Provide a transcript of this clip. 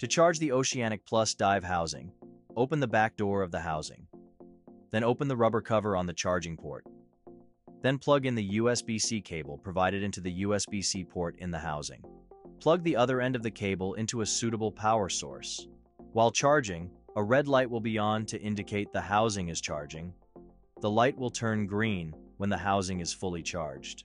To charge the Oceanic Plus dive housing, open the back door of the housing. Then open the rubber cover on the charging port. Then plug in the USB-C cable provided into the USB-C port in the housing. Plug the other end of the cable into a suitable power source. While charging, a red light will be on to indicate the housing is charging. The light will turn green when the housing is fully charged.